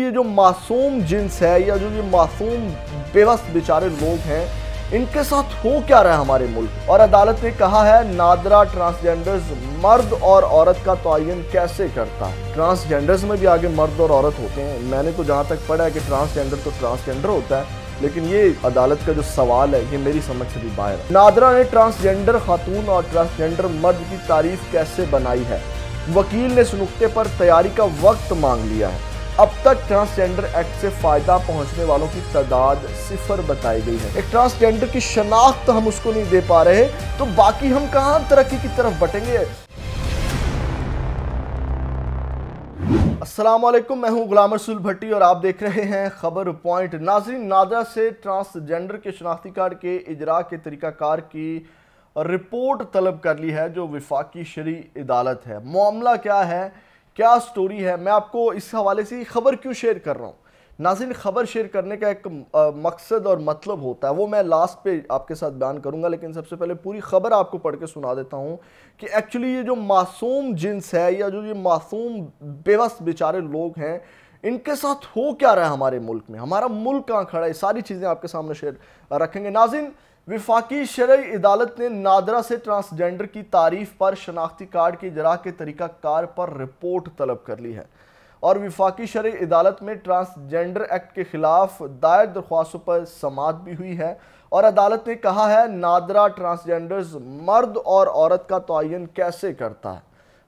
ये जो मासूम जिन्स है, या जो ये मासूम बेबस बेचारे लोग हैं, इनके साथ हो क्या रहा है हमारे मुल्क? और अदालत ने कहा है, नादरा ट्रांसजेंडर्स मर्द और औरत का तयन कैसे करता है? ट्रांसजेंडर्स में भी आगे मर्द और औरत होते हैं। मैंने तो जहाँ तक पढ़ा है कि ट्रांसजेंडर तो ट्रांसजेंडर होता है, लेकिन ये अदालत का जो सवाल है, ये मेरी समझ से भी बाहर है। नादरा ने ट्रांसजेंडर खातून और ट्रांसजेंडर मर्द की तारीफ़ कैसे बनाई है? वकील ने सुनुक्ते पर तैयारी का वक्त मांग लिया है। अब तक ट्रांसजेंडर एक्ट से फ़ायदा पहुँचने वालों की तादाद सिफर बताई गई है। एक ट्रांसजेंडर की शनाख्त हम उसको नहीं दे पा रहे तो बाकी हम कहाँ तरक्की की तरफ़ बटेंगे? असलम मैं हूँ गुलाम रसूल भट्टी और आप देख रहे हैं खबर पॉइंट। नाजरीन नादरा से ट्रांसजेंडर के शनाख्ती कार्ड के इजरा के तरीकाकार की रिपोर्ट तलब कर ली है, जो विफाकी शरी अदालत है। मामला क्या है? क्या स्टोरी है? मैं आपको इस हवाले से खबर क्यों शेयर कर रहा हूँ? नाजिन, खबर शेयर करने का एक मकसद और मतलब होता है। वो मैं लास्ट पे आपके साथ बयान करूँगा, लेकिन सबसे पहले पूरी खबर आपको पढ़ के सुना देता हूँ कि एक्चुअली ये जो मासूम जिन्स है या जो ये मासूम बेवस बेचारे लोग हैं इनके साथ हो क्या रहा है हमारे मुल्क में? हमारा मुल्क कहाँ खड़ा है? सारी चीज़ें आपके सामने शेयर रखेंगे। नाजिन, विफाकी शरय अदालत ने नादरा से ट्रांसजेंडर की तारीफ़ पर शनाख्ती कार्ड की जरा के तरीका कार पर रिपोर्ट तलब कर ली है। और विफाकी शरय अदालत में ट्रांसजेंडर एक्ट के खिलाफ दायर दरख्वास्तों पर समात भी हुई है। और अदालत ने कहा है, नादरा ट्रांसजेंडर्स मर्द और औरत का तयन कैसे करता है?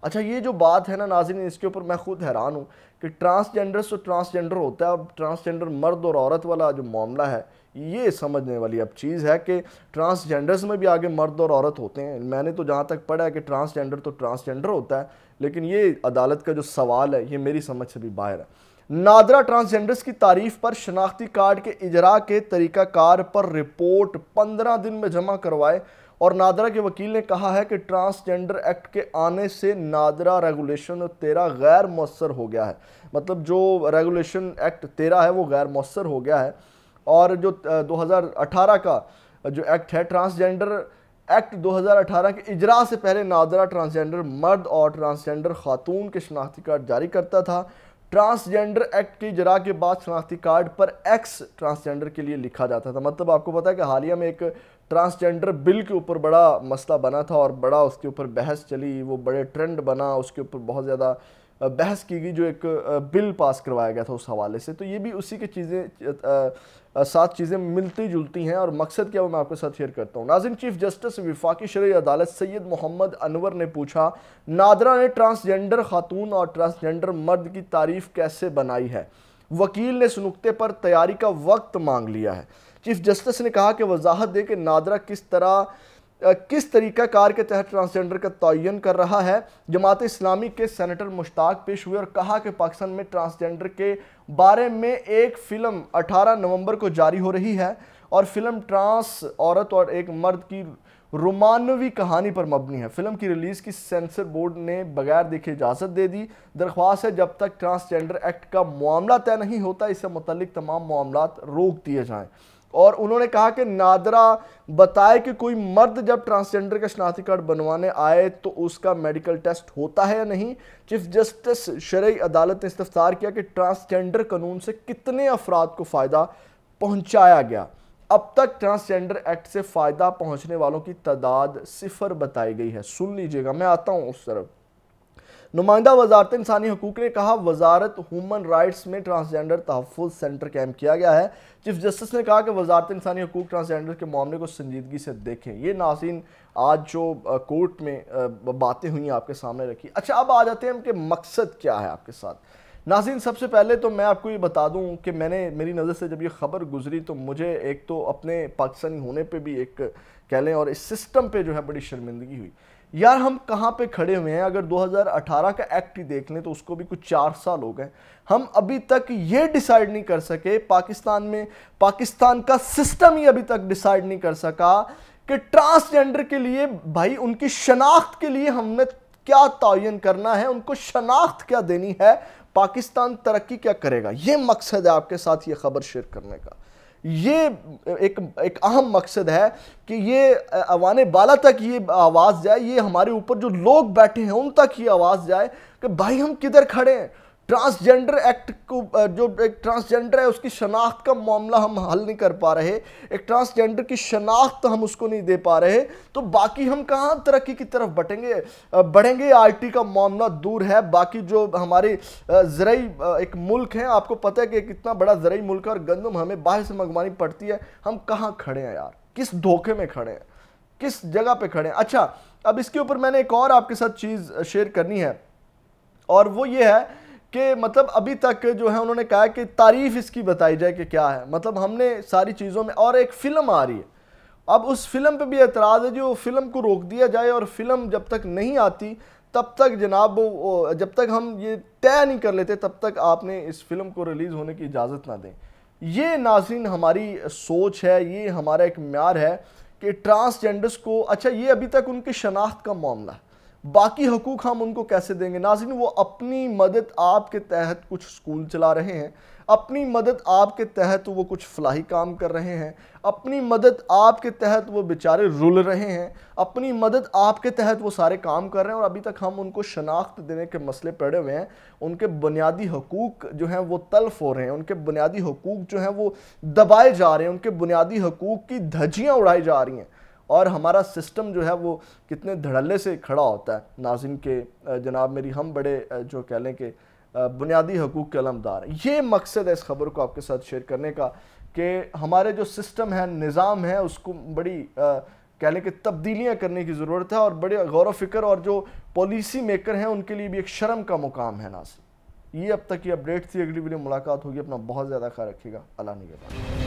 अच्छा ये जो बात है ना नाजिन, इसके ऊपर मैं खुद हैरान हूँ कि ट्रांसजेंडर्स तो ट्रांसजेंडर होता है और ट्रांसजेंडर मर्द और औरत वाला जो मामला है, ये समझने वाली अब चीज़ है कि ट्रांसजेंडर्स में भी आगे मर्द और औरत होते हैं। मैंने तो जहाँ तक पढ़ा है कि ट्रांसजेंडर तो ट्रांसजेंडर होता है, लेकिन ये अदालत का जो सवाल है, ये मेरी समझ से भी बाहर है। नादरा ट्रांसजेंडर्स की तारीफ़ पर शनाख्ती कार्ड के इजरा के तरीकाकार पर रिपोर्ट पंद्रह दिन में जमा करवाए और नादरा के वकील ने कहा है कि ट्रांसजेंडर एक्ट के आने से नादरा रेगुलेशन तेरह गैर मौसर हो गया है। मतलब जो रेगुलेशन एक्ट तेरह है, वो गैर मौसर हो गया है। और जो 2018 का जो एक्ट है, ट्रांसजेंडर एक्ट 2018 के इजरा से पहले नादरा ट्रांसजेंडर मर्द और ट्रांसजेंडर खातून के शनाख्ती कार्ड जारी करता था। ट्रांसजेंडर एक्ट की जरा के बाद शनाख्ती कार्ड पर एक्स ट्रांसजेंडर के लिए लिखा जाता था। मतलब आपको पता है कि हालिया में एक ट्रांसजेंडर बिल के ऊपर बड़ा मसला बना था और बड़ा उसके ऊपर बहस चली, वो बड़े ट्रेंड बना, उसके ऊपर बहुत ज़्यादा बहस की गई, जो एक बिल पास करवाया गया था उस हवाले से। तो ये भी उसी की चीज़ें सात चीज़ें मिलती जुलती हैं और मकसद क्या वो मैं आपके साथ शेयर करता हूँ। नाजिन चीफ जस्टिस विफाकी शरी अदालत सैयद मोहम्मद अनवर ने पूछा, नादरा ने ट्रांसजेंडर खातून और ट्रांसजेंडर मर्द की तारीफ़ कैसे बनाई है? वकील ने सुनुक्ते पर तैयारी का वक्त मांग लिया है। चीफ जस्टिस ने कहा कि वजाहत दे कि नादरा किस तरह किस तरीका कार के तहत ट्रांसजेंडर का तयन कर रहा है? जमात इस्लामी के सेनेटर मुश्ताक पेश हुए और कहा कि पाकिस्तान में ट्रांसजेंडर के बारे में एक फ़िल्म 18 नवंबर को जारी हो रही है और फ़िल्म ट्रांस औरत और एक मर्द की रोमानवी कहानी पर मबनी है। फ़िल्म की रिलीज़ की सेंसर बोर्ड ने बगैर देखे इजाज़त दे दी। दरख्वास्त है, जब तक ट्रांसजेंडर एक्ट का मामला तय नहीं होता इससे मुतलिक तमाम मामला रोक दिए जाएँ। और उन्होंने कहा कि नादरा बताए कि कोई मर्द जब ट्रांसजेंडर का शनाख्ती कार्ड बनवाने आए तो उसका मेडिकल टेस्ट होता है या नहीं? चीफ जस्टिस शरय अदालत ने इस्तफार किया कि ट्रांसजेंडर कानून से कितने अफराद को फ़ायदा पहुँचाया गया। अब तक ट्रांसजेंडर एक्ट से फ़ायदा पहुँचने वालों की तादाद सिफर बताई गई है। सुन लीजिएगा, मैं आता हूँ उस तरफ़। नुमाइंदा वजारत इंसानी हकूक ने कहा, वजारत ह्यूमन राइट्स में ट्रांसजेंडर तहफ़ सेंटर कैम किया गया है। चीफ जस्टिस ने कहा कि वजारत इंसानी हकूक ट्रांसजेंडर के मामले को संजीदगी से देखें। ये नासिन आज जो कोर्ट में बातें हुई आपके सामने रखी। अच्छा अब आ जाते हैं कि मकसद क्या है आपके साथ। नासिन सबसे पहले तो मैं आपको ये बता दूँ कि मैंने, मेरी नज़र से जब ये खबर गुजरी तो मुझे एक तो अपने पाकिस्तानी होने पे भी एक कह लें और इस सिस्टम पे जो है बड़ी शर्मिंदगी हुई। यार हम कहाँ पे खड़े हुए हैं? अगर 2018 का एक्ट ही देख लें तो उसको भी कुछ चार साल हो गए। हम अभी तक ये डिसाइड नहीं कर सके, पाकिस्तान में, पाकिस्तान का सिस्टम ही अभी तक डिसाइड नहीं कर सका कि ट्रांसजेंडर के लिए, भाई उनकी शनाख्त के लिए हमने क्या तयन करना है, उनको शनाख्त क्या देनी है, पाकिस्तान तरक्की क्या करेगा? ये मकसद है आपके साथ ये खबर शेयर करने का। ये एक एक अहम मकसद है कि ये अवान बाला तक ये आवाज़ जाए, ये हमारे ऊपर जो लोग बैठे हैं, उन तक ये आवाज़ जाए कि भाई हम किधर खड़े हैं? ट्रांसजेंडर एक्ट को जो एक ट्रांसजेंडर है, उसकी शनाख्त का मामला हम हल नहीं कर पा रहे। एक ट्रांसजेंडर की शनाख्त हम उसको नहीं दे पा रहे। तो बाकी हम कहाँ तरक्की की तरफ़ बटेंगे? बढ़ेंगे, आईटी का मामला दूर है। बाकी जो हमारे ज़रई एक मुल्क है, आपको पता है कि कितना बड़ा ज़रई मुल्क है और गंदम हमें बाहर से मंगवानी पड़ती है। हम कहाँ खड़े हैं यार? किस धोखे में खड़े हैं? किस जगह पे खड़े हैं? अच्छा अब इसके ऊपर मैंने एक और आपके साथ चीज़ शेयर करनी है। और वो ये है कि मतलब अभी तक जो है उन्होंने कहा कि तारीफ़ इसकी बताई जाए कि क्या है। मतलब हमने सारी चीज़ों में और एक फ़िल्म आ रही है। अब उस फ़िल्म पे भी एतराज़ है जो फ़िल्म को रोक दिया जाए और फ़िल्म जब तक नहीं आती, तब तक जनाब जब तक हम ये तय नहीं कर लेते, तब तक आपने इस फ़िल्म को रिलीज़ होने की इजाज़त ना दें। ये नाजिन हमारी सोच है, ये हमारा एक म्यार है कि ट्रांसजेंडर्स को अच्छा ये अभी तक उनकी शनाख्त का मामला है। बाकी हकूक हम उनको कैसे देंगे? नाजिन वो अपनी मदद आपके तहत कुछ स्कूल चला रहे हैं। अपनी मदद आपके तहत वो कुछ फलाही काम कर रहे हैं। अपनी मदद आपके तहत वो बेचारे रुल रहे हैं। अपनी मदद आपके तहत वो सारे काम कर रहे हैं और अभी तक हम उनको शनाख्त देने के मसले पड़े हुए हैं। उनके बुनियादी हकूक़ जो हैं वो तल्फ हो रहे हैं। उनके बुनियादी हकूक़ जो हैं वो दबाए जा रहे हैं। उनके बुनियादी हकूक़ की धज्जियाँ उड़ाई जा रही हैं। और हमारा सिस्टम जो है वो कितने धड़ल्ले से खड़ा होता है। नाजिन के जनाब मेरी, हम बड़े जो कह लें कि बुनियादी हकूक़ के अलमदार ये मकसद है इस खबर को आपके साथ शेयर करने का कि हमारे जो सिस्टम है, निज़ाम है, उसको बड़ी कह लें कि तब्दीलियाँ करने की ज़रूरत है और बड़े गौर फ़िक्र और जो पॉलिसी मेकर हैं, उनके लिए भी एक शर्म का मुकाम है नासिर ये अब तक की अपडेट थी। अगली वीडियो मुलाकात होगी। अपना बहुत ज़्यादा ख्याल रखिएगा। अल्लाह निगेबान